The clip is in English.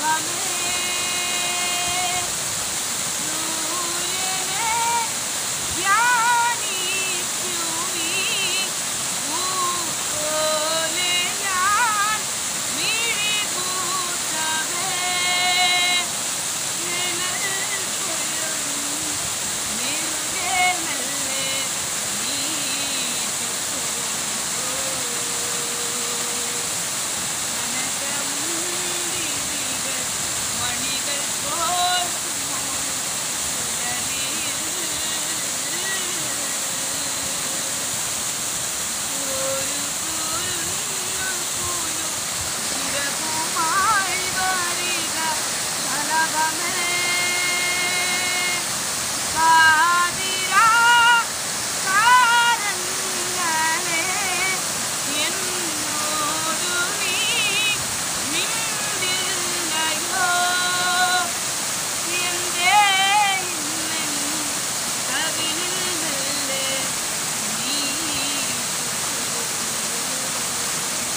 Love.